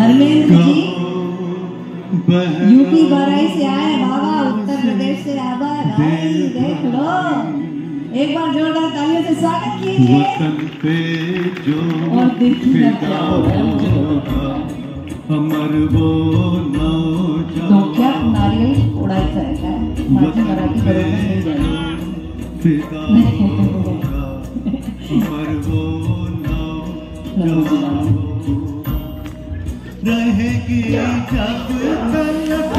Dharmendra ji. UP बहराई से आए बाबा उत्तर प्रदेश से आबाद भाई देख लो। एक बार जोरदार तालियों से स्वागत कीजिए। और देखिए अमर वो तो क्या नारियल उड़ायचा आहे काय मराठी बरोबर अमर वो रहेगी जब तलक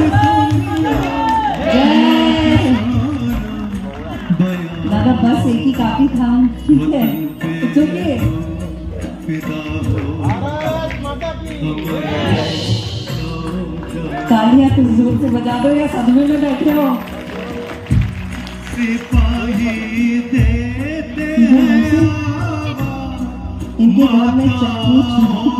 दादा बस एक ही काफ़ी था। ठीक है। नौजवान तालियाँ तो ज़ोर से बजा दो या सदमे में बैठे हो। सिपाही देते इनके घर में चक्कू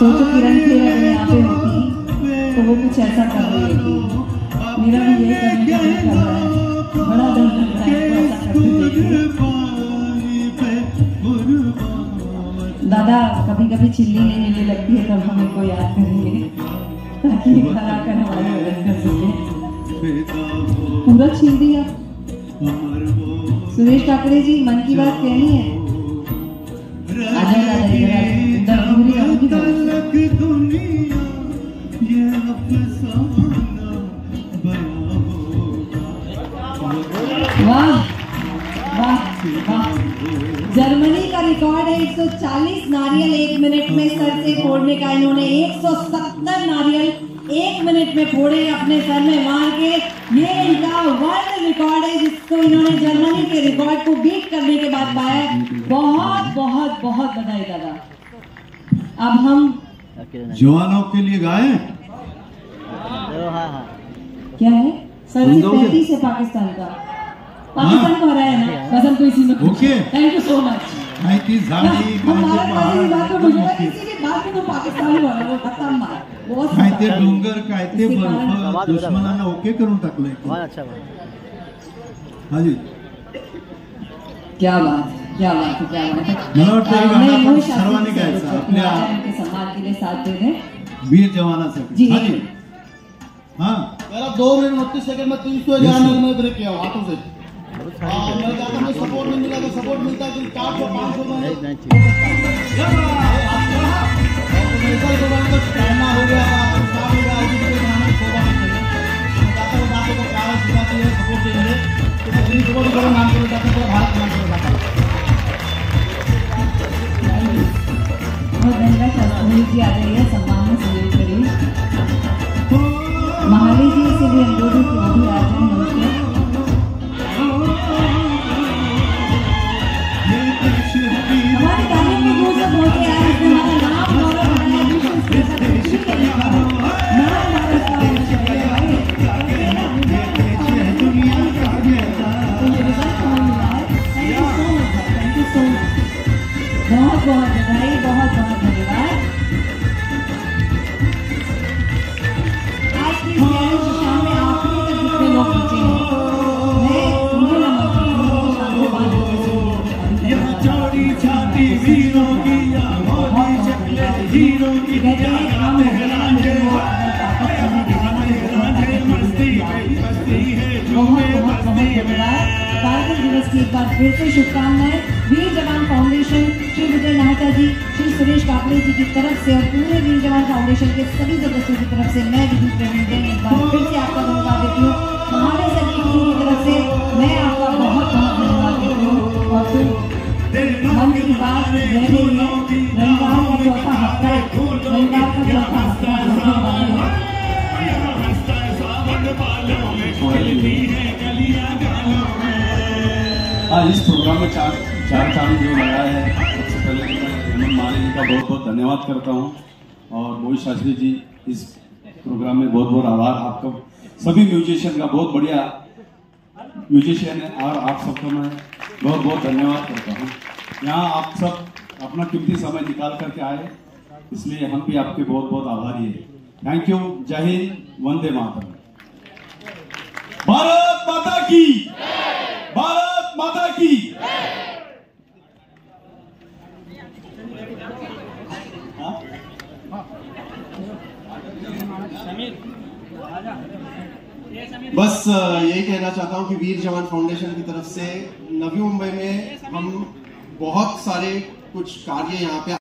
सोचो किरण अगर यहाँ पे होती तो वो कुछ ऐसा कर रही होती मेरा भी यही करने का दिल कर रहा है। बड़ा दर्द लग रहा है ऐसा करते दादा कभी कभी चिल्ली नहीं मिलने लगती है, तब हम इनको याद करेंगे, ताकि घर आकर हमारी मदद कर सके पूरा छील दिया सुरेश ठाकरे जी मन की बात कहनी है। वाह वाह वाह। जर्मनी रिकॉर्ड है 140 नारियल एक मिनट में सर से फोड़ने का। इन्होंने 170 नारियल एक मिनट में फोड़े अपने सर में मार के। ये इनका वर्ल्ड रिकॉर्ड है जिसको इन्होंने जर्मनी के रिकॉर्ड को बीट करने के बाद पाया बहुत बहुत बहुत बधाई दादा। अब हम जवानों के लिए गाएँ? क्या है? सर दोगे? पैंतीस है पाकिस्तान का। पाकिस्तान को हराया है ना? बस हमको इसी में थैंक यू सो मच माहिती झाली हम माझे भारत वाले की बात को पहाड बुझेगा किसी की बात में तो पाकिस्तानी बोला वो खत्म मार. बहुत काय ते डोंगर काय ते बर्फ़ दुश्मनाला ओके करून टाकलंय बहुत अच्छा हाजी. क्या बात क्या बात क्या बात है. मला वाटतं सर्वांनी गायचं आपल्या सम्मान के लिए साथ दे दें वीर जवानासाठी. जी, हाजी. जी। हाँ. मेरा दो मिनट उनतीस सेकंड में तीन सौ ग्यारह में ब्रेक किया हाथों से. मैं चाहता सपोर्ट नहीं मिला तो सपोर्ट मिलता है चार सौ, पाँच सौ में। हो गया सपोर्ट चाहिए तो जितनी सपोर्ट करो नाम करो चाहते हैं भारत नाम करो चाहता हूँ धन्यवाद शास्त्री जी आ रही है। हीरों दिवस की एक बार फिर से शुभकामनाएँ वीर जवान फाउंडेशन श्री विजय नाहटा जी श्री सुरेश काकड़े जी की तरफ़ से और पूरे वीर जवान फाउंडेशन के सभी सदस्यों की तरफ़ से मैं प्रवीण जैन एक बार फिर से आपका धन्यवाद देती हूँ हमारे सभी टीम की तरफ़ से मैं आपका बहुत बहुत धन्यवाद देती हूँ और फिर मन की बात आज इस प्रोग्राम में चार चार चाँद जो लगाया है, सबसे पहले तो हेमंत माली जी का बहुत बहुत धन्यवाद करता हूँ। और मोहित शास्त्री जी, इस प्रोग्राम में बहुत बहुत आभार आपका। सभी म्यूजिशियन का बहुत बढ़िया म्यूजिशियन है और आप सबका मैं बहुत बहुत धन्यवाद करता हूँ। यहाँ आप सब अपना कीमती समय निकाल करके आए। इसलिए हम भी आपके बहुत बहुत आभारी है। थैंक यू जय हिंद वंदे मातरम भारत माता की। भारत माता की। हाँ? बस यही कहना चाहता हूँ कि वीर जवान फाउंडेशन की तरफ़ से नवी मुंबई में हम बहुत सारे कुछ कार्य यहाँ पे